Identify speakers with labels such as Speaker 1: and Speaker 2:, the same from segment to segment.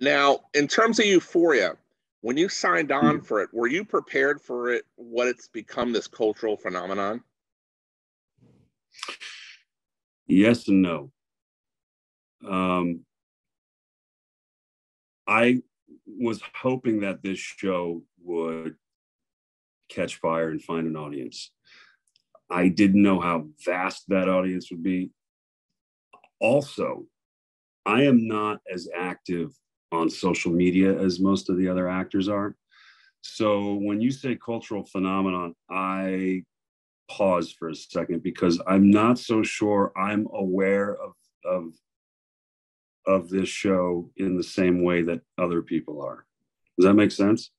Speaker 1: Now, in terms of Euphoria, when you signed on for it, were you prepared for it? What it's become this cultural phenomenon?
Speaker 2: Yes and no. Um, I was hoping that this show would catch fire and find an audience. I didn't know how vast that audience would be. Also, I am not as active on social media as most of the other actors are. So when you say cultural phenomenon, I pause for a second because I'm not so sure I'm aware of of of this show in the same way that other people are. Does that make sense?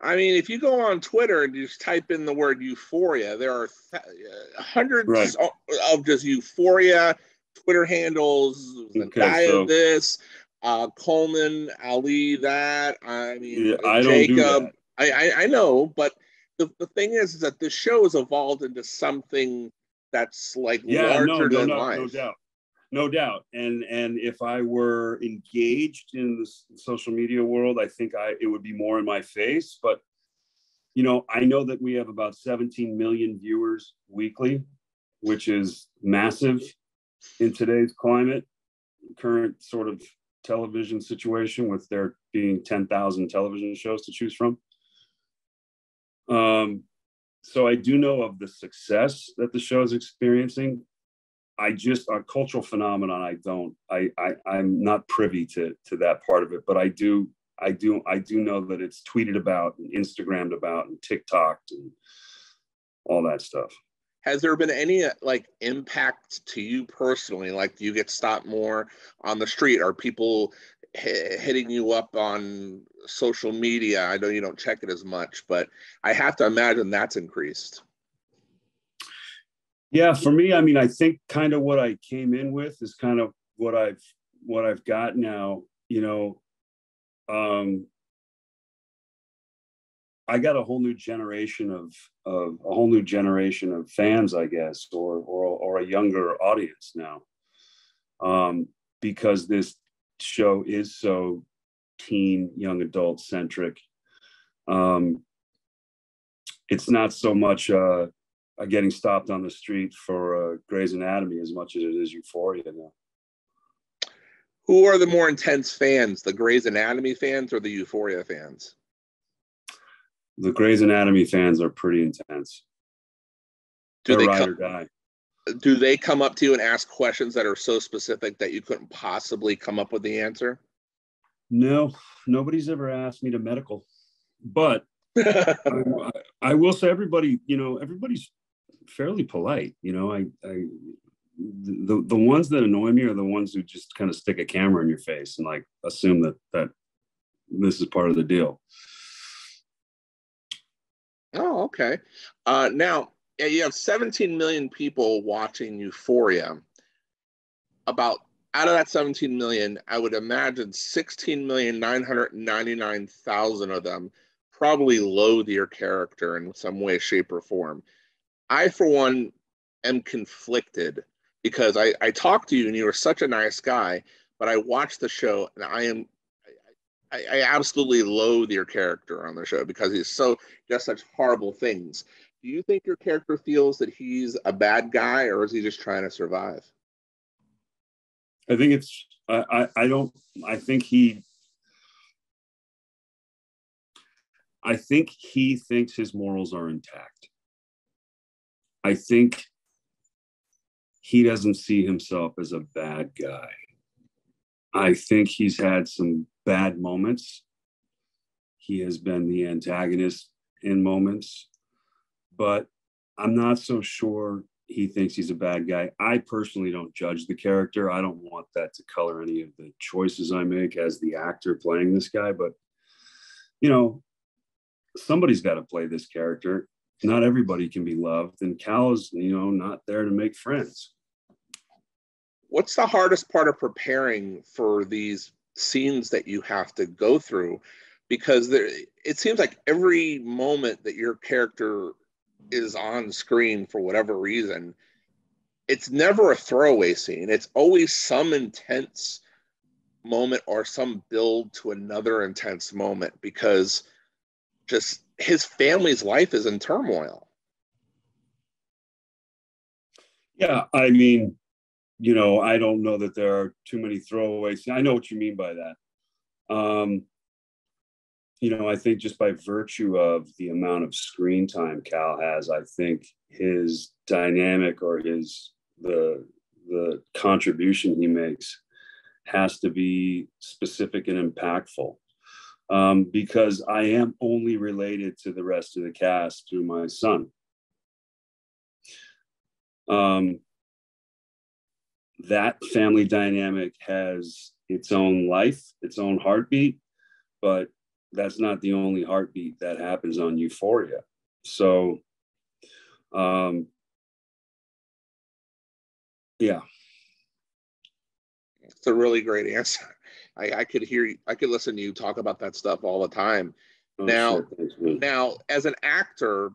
Speaker 1: I mean, if you go on Twitter and just type in the word euphoria, there are th- uh, hundreds right. of, just euphoria Twitter handles. The okay, guy so, of this, uh, Colman, Ali, that. I mean, yeah, I Jacob. Don't do I, I, I know, but the, the thing is, is that this show has evolved into something that's like yeah, larger no, no, than
Speaker 2: no,
Speaker 1: life.
Speaker 2: No doubt no doubt and and if i were engaged in the social media world i think i it would be more in my face but you know i know that we have about 17 million viewers weekly which is massive in today's climate current sort of television situation with there being 10,000 television shows to choose from um so i do know of the success that the show is experiencing I just a cultural phenomenon. I don't. I, I I'm not privy to to that part of it, but I do. I do. I do know that it's tweeted about and Instagrammed about and TikToked and all that stuff.
Speaker 1: Has there been any like impact to you personally? Like, do you get stopped more on the street? Are people h- hitting you up on social media? I know you don't check it as much, but I have to imagine that's increased.
Speaker 2: Yeah, for me, I mean, I think kind of what I came in with is kind of what I've what I've got now. You know, um, I got a whole new generation of of a whole new generation of fans, I guess, or or or a younger audience now, um, because this show is so teen, young adult centric. Um, it's not so much. Uh, getting stopped on the street for uh, Grey's Anatomy as much as it is Euphoria now.
Speaker 1: Who are the more intense fans, the Grey's Anatomy fans or the Euphoria fans?
Speaker 2: The Grey's Anatomy fans are pretty intense.
Speaker 1: Do They're they come, die. Do they come up to you and ask questions that are so specific that you couldn't possibly come up with the answer?
Speaker 2: No, nobody's ever asked me to medical, but I, I, will say everybody, you know, everybody's fairly polite. You know, I, I the the ones that annoy me are the ones who just kind of stick a camera in your face and like assume that that this is part of the deal.
Speaker 1: Oh, okay. Uh, now you have 17 million people watching Euphoria. About out of that 17 million, I would imagine 16 million 999 thousand of them probably loathe your character in some way, shape, or form. I, for one, am conflicted because I, I talked to you and you were such a nice guy, but I watched the show and I am I, I absolutely loathe your character on the show because he's so does such horrible things. Do you think your character feels that he's a bad guy or is he just trying to survive?
Speaker 2: I think it's I, I, I don't I think he I think he thinks his morals are intact. I think he doesn't see himself as a bad guy. I think he's had some bad moments. He has been the antagonist in moments, but I'm not so sure he thinks he's a bad guy. I personally don't judge the character. I don't want that to color any of the choices I make as the actor playing this guy, but you know, somebody's got to play this character not everybody can be loved and cal is you know not there to make friends
Speaker 1: what's the hardest part of preparing for these scenes that you have to go through because there it seems like every moment that your character is on screen for whatever reason it's never a throwaway scene it's always some intense moment or some build to another intense moment because just his family's life is in turmoil.
Speaker 2: Yeah, I mean, you know, I don't know that there are too many throwaways. I know what you mean by that. Um, you know, I think just by virtue of the amount of screen time Cal has, I think his dynamic or his the the contribution he makes has to be specific and impactful. Um, because I am only related to the rest of the cast through my son. Um, that family dynamic has its own life, its own heartbeat, but that's not the only heartbeat that happens on Euphoria. So, um, yeah.
Speaker 1: It's a really great answer. I, I could hear you, I could listen to you talk about that stuff all the time. Oh, now, sure. now, as an actor,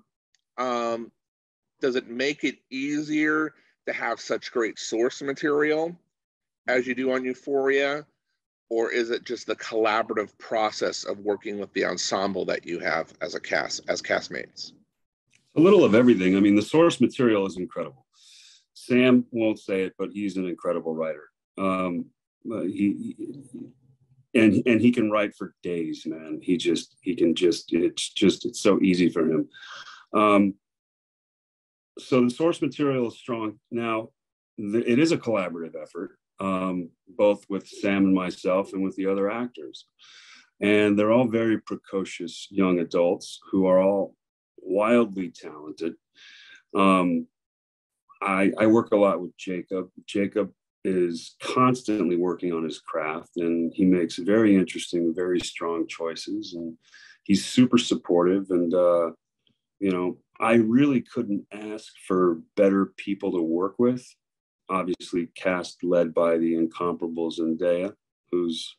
Speaker 1: um, does it make it easier to have such great source material as you do on Euphoria? Or is it just the collaborative process of working with the ensemble that you have as a cast, as castmates?
Speaker 2: A little of everything. I mean, the source material is incredible. Sam won't say it, but he's an incredible writer. Um, he, he and and he can write for days, man. He just he can just it's just it's so easy for him. Um, so the source material is strong. Now, the, it is a collaborative effort, um, both with Sam and myself, and with the other actors. And they're all very precocious young adults who are all wildly talented. Um, I, I work a lot with Jacob. Jacob is constantly working on his craft, and he makes very interesting, very strong choices. And he's super supportive. And uh, you know, I really couldn't ask for better people to work with. Obviously, cast led by the incomparable Zendaya, who's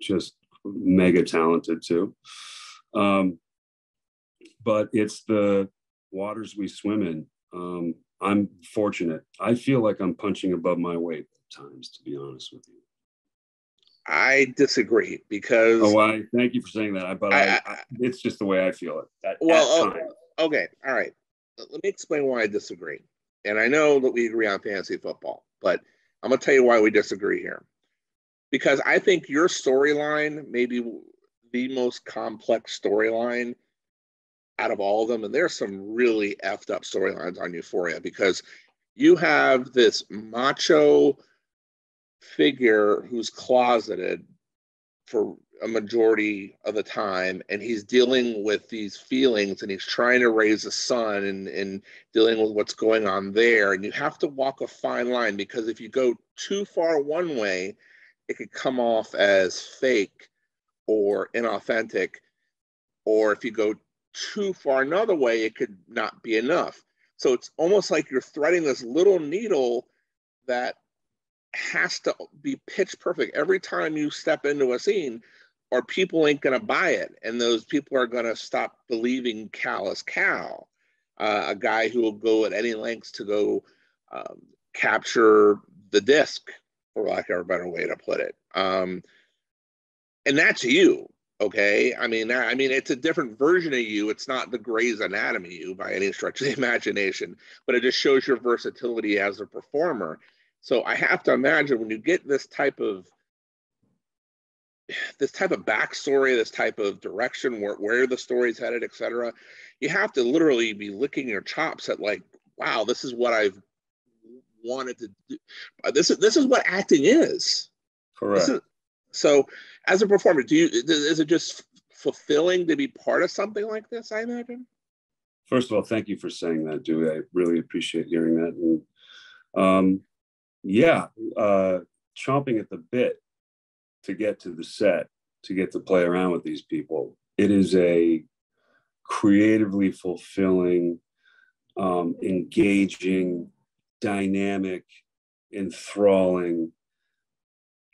Speaker 2: just mega talented too. Um, but it's the waters we swim in. Um, I'm fortunate. I feel like I'm punching above my weight at times, to be honest with you.
Speaker 1: I disagree because.
Speaker 2: Oh, I thank you for saying that. But I, I, I it's just the way I feel it. At,
Speaker 1: well, at okay, all right. Let me explain why I disagree. And I know that we agree on fantasy football, but I'm going to tell you why we disagree here. Because I think your storyline may be the most complex storyline out of all of them. And there's some really effed up storylines on Euphoria because you have this macho figure who's closeted for a majority of the time and he's dealing with these feelings and he's trying to raise a son and, and dealing with what's going on there. And you have to walk a fine line because if you go too far one way it could come off as fake or inauthentic or if you go too far another way it could not be enough. So it's almost like you're threading this little needle that has to be pitch perfect. Every time you step into a scene or people ain't going to buy it. And those people are going to stop believing cal is cal uh, a guy who will go at any lengths to go um, capture the disc for lack of a better way to put it. Um, and that's you okay? I mean i mean it's a different version of you. It's not the Grey's Anatomy you by any stretch of the imagination but it just shows your versatility as a performer. So i have to imagine when you get this type of this type of backstory, this type of direction, where, where the story's headed, etc., you have to literally be licking your chops at like, wow, this is what I've wanted to do. Uh, this is this is what acting is.
Speaker 2: Correct. Is,
Speaker 1: so, as a performer, do you is it just fulfilling to be part of something like this? I imagine.
Speaker 2: First of all, thank you for saying that, Dewey. I really appreciate hearing that. And um, yeah, uh, chomping at the bit to get to the set, to get to play around with these people. It is a creatively fulfilling, um, engaging, dynamic, enthralling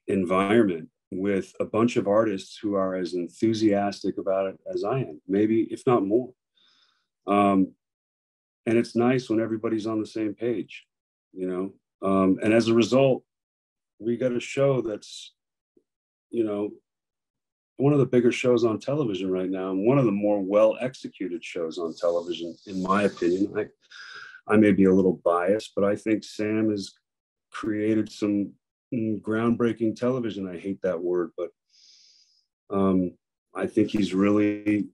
Speaker 2: environment with a bunch of artists who are as enthusiastic about it as I am, maybe if not more. Um, and it's nice when everybody's on the same page, you know. Um, and as a result, we got a show that's you know, one of the bigger shows on television right now, and one of the more well executed shows on television, in my opinion. I, I may be a little biased, but I think Sam has created some groundbreaking television. I hate that word, but um, I think he's really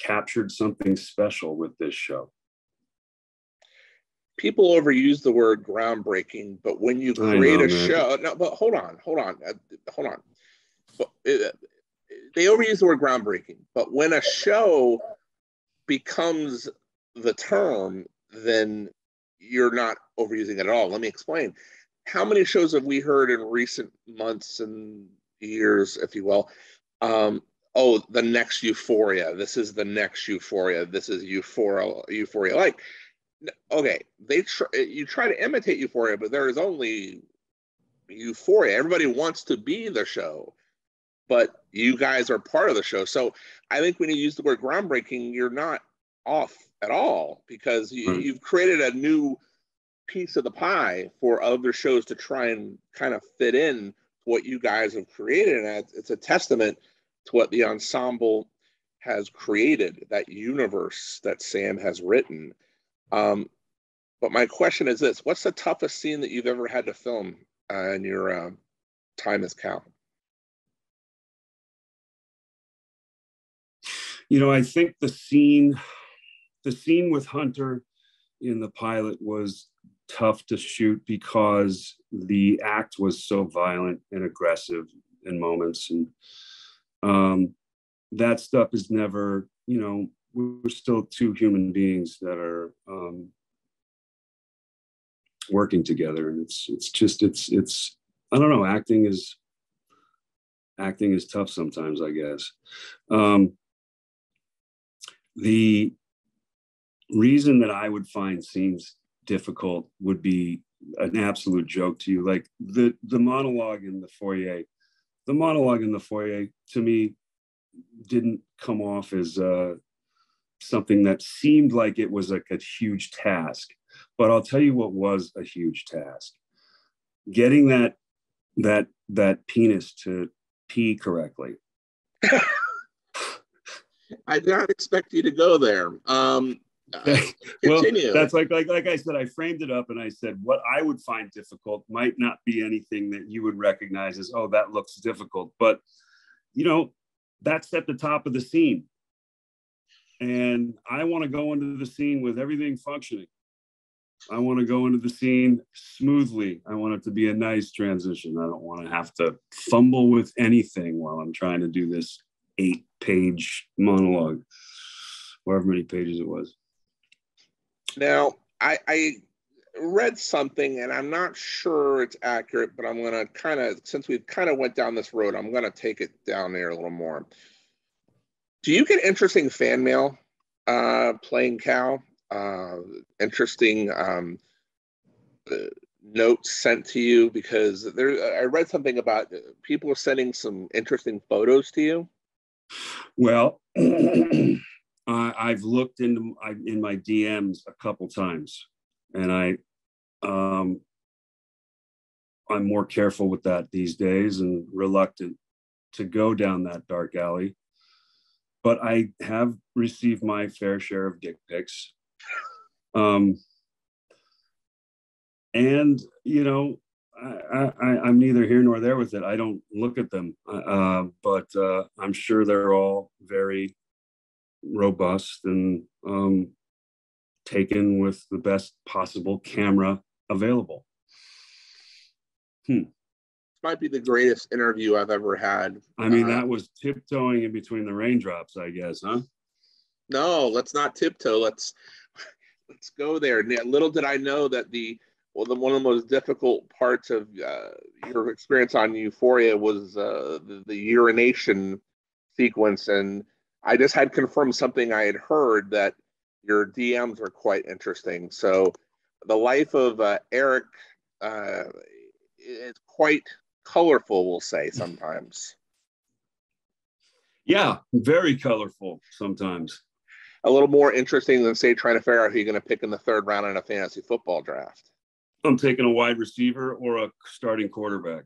Speaker 2: captured something special with this show.
Speaker 1: People overuse the word groundbreaking, but when you create know, a man. show, no, but hold on, hold on, uh, hold on. But uh, they overuse the word groundbreaking, but when a show becomes the term, then you're not overusing it at all. Let me explain. How many shows have we heard in recent months and years, if you will? Um, oh, the next Euphoria. This is the next Euphoria. This is Euphoria. Euphoria. Like, okay, they try. Eh, you try to imitate Euphoria, but there is only Euphoria. Everybody wants to be the show, but you guys are part of the show. So I think when you use the word groundbreaking, you're not off at all because you, right. you've created a new piece of the pie for other shows to try and kind of fit in what you guys have created. And it's a testament to what the ensemble has created, that universe that Sam has written. Um, but my question is this what's the toughest scene that you've ever had to film uh, in your uh, time as Cal?
Speaker 2: You know, I think the scene the scene with Hunter in the pilot was tough to shoot because the act was so violent and aggressive in moments and um, that stuff is never you know we're still two human beings that are um, working together and it's it's just it's it's i don't know acting is acting is tough sometimes i guess um, the reason that I would find scenes difficult would be an absolute joke to you. Like the the monologue in the foyer, the monologue in the foyer to me didn't come off as uh, something that seemed like it was like a huge task. But I'll tell you what was a huge task: getting that that that penis to pee correctly.
Speaker 1: I did not expect you to go there. Um,
Speaker 2: well, that's like, like like I said, I framed it up and I said what I would find difficult might not be anything that you would recognize as oh that looks difficult, but you know that's at the top of the scene, and I want to go into the scene with everything functioning. I want to go into the scene smoothly. I want it to be a nice transition. I don't want to have to fumble with anything while I'm trying to do this eight page monologue, however many pages it was.
Speaker 1: Now, I, I read something, and I'm not sure it's accurate, but I'm gonna kind of, since we've kind of went down this road, I'm gonna take it down there a little more. Do you get interesting fan mail uh, playing Cal? Uh, interesting um, uh, notes sent to you because there. I read something about people are sending some interesting photos to you.
Speaker 2: Well. uh, I've looked into I, in my DMs a couple times, and I, um, I'm more careful with that these days and reluctant to go down that dark alley. But I have received my fair share of dick pics. Um, and you know, I, I, am neither here nor there with it. I don't look at them, uh, but uh, I'm sure they're all very robust and um, taken with the best possible camera available.
Speaker 1: Hmm. Might be the greatest interview I've ever had.
Speaker 2: I mean, uh, that was tiptoeing in between the raindrops, I guess, huh?
Speaker 1: No, let's not tiptoe. Let's let's go there. Little did I know that the well, the, one of the most difficult parts of uh, your experience on Euphoria was uh, the, the urination sequence, and I just had confirmed something I had heard that your DMs are quite interesting. So the life of uh, Eric uh, is quite colorful, we'll say sometimes.
Speaker 2: Yeah, very colorful sometimes.
Speaker 1: A little more interesting than say trying to figure out who you're going to pick in the third round in a fantasy football draft.
Speaker 2: I'm taking a wide receiver or a starting quarterback.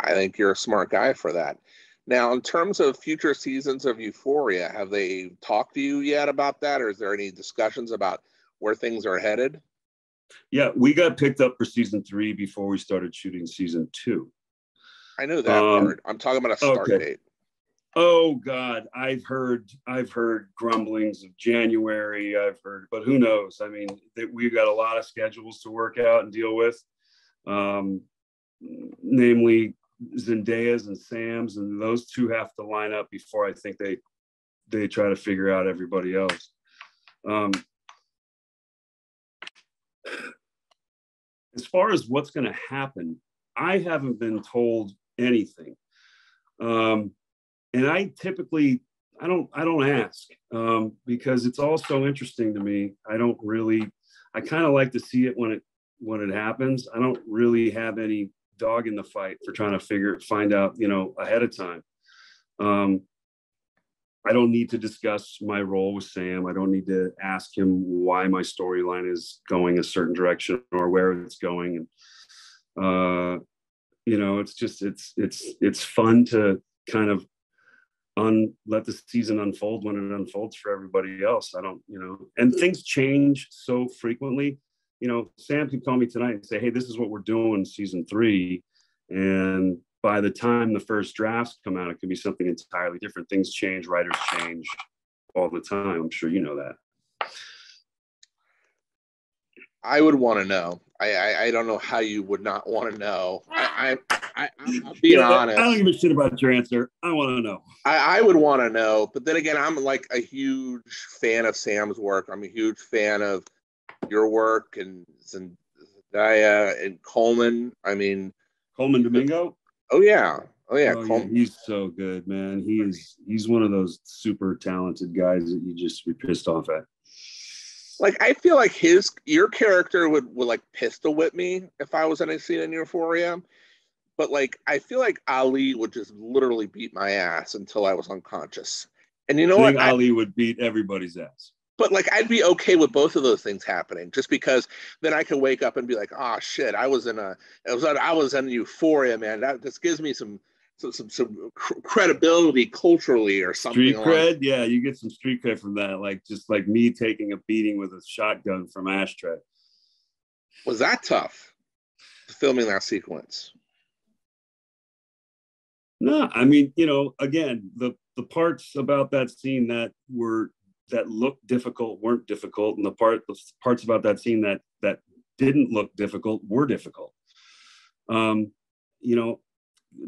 Speaker 1: I think you're a smart guy for that. Now, in terms of future seasons of Euphoria, have they talked to you yet about that, or is there any discussions about where things are headed?
Speaker 2: Yeah, we got picked up for season three before we started shooting season two.
Speaker 1: I know that um, part. I'm talking about a start okay. date.
Speaker 2: Oh God, I've heard I've heard grumblings of January. I've heard, but who knows? I mean, that we got a lot of schedules to work out and deal with. Um, namely Zendaya's and Sam's, and those two have to line up before I think they they try to figure out everybody else. Um, as far as what's going to happen, I haven't been told anything, um, and I typically I don't I don't ask um, because it's all so interesting to me. I don't really I kind of like to see it when it when it happens. I don't really have any dog in the fight for trying to figure find out you know ahead of time um, i don't need to discuss my role with sam i don't need to ask him why my storyline is going a certain direction or where it's going and uh, you know it's just it's it's it's fun to kind of un let the season unfold when it unfolds for everybody else i don't you know and things change so frequently you know, Sam could call me tonight and say, hey, this is what we're doing season three. And by the time the first drafts come out, it could be something entirely different. Things change, writers change all the time. I'm sure you know that.
Speaker 1: I would want to know. I, I, I don't know how you would not want to know. I I, I am being yeah, honest.
Speaker 2: I don't give a shit about your answer. I want to know.
Speaker 1: I, I would want to know, but then again, I'm like a huge fan of Sam's work. I'm a huge fan of your work and Zendaya and Colman. I mean,
Speaker 2: Colman Domingo.
Speaker 1: Oh yeah, oh yeah,
Speaker 2: oh, yeah. He's so good, man. He is. He's one of those super talented guys that you just be pissed off at.
Speaker 1: Like I feel like his your character would would like pistol whip me if I was in a scene in Euphoria. But like I feel like Ali would just literally beat my ass until I was unconscious. And you know what?
Speaker 2: Ali I, would beat everybody's ass
Speaker 1: but like I'd be okay with both of those things happening, just because then I could wake up and be like, oh shit, I was in a, I was, I was in euphoria, man. That this gives me some, some, some, some credibility culturally or something.
Speaker 2: Street cred, along. yeah, you get some street cred from that, like just like me taking a beating with a shotgun from Ashtray.
Speaker 1: Was that tough? Filming that sequence.
Speaker 2: No, I mean, you know, again, the the parts about that scene that were that looked difficult weren't difficult, and the part the parts about that scene that that didn't look difficult were difficult. Um, you know,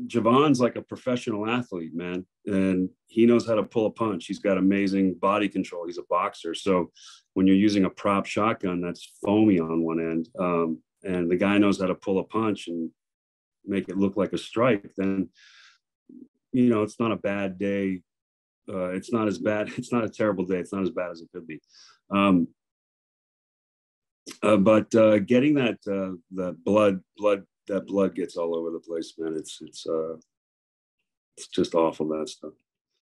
Speaker 2: Javon's like a professional athlete, man, and he knows how to pull a punch. He's got amazing body control. He's a boxer, so when you're using a prop shotgun that's foamy on one end, um, and the guy knows how to pull a punch and make it look like a strike, then you know it's not a bad day uh, it's not as bad. It's not a terrible day. It's not as bad as it could be. Um, uh, but uh, getting that uh, the blood, blood, that blood gets all over the place, man. It's it's uh, it's just awful that stuff.